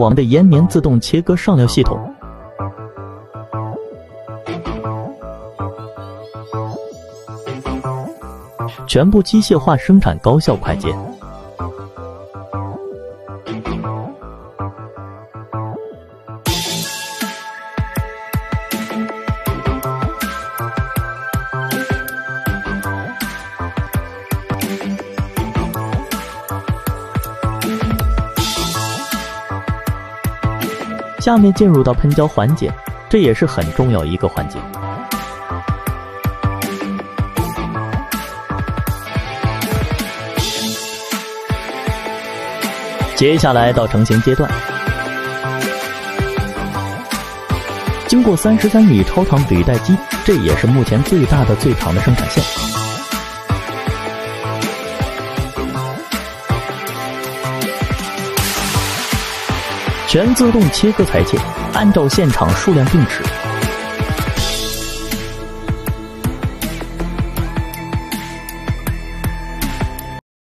我们的延绵自动切割上料系统，全部机械化生产，高效快捷。下面进入到喷胶环节，这也是很重要一个环节。接下来到成型阶段，经过三十三米超长履带机，这也是目前最大的、最长的生产线。全自动切割裁切，按照现场数量定尺。